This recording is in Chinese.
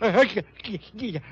哎哎姐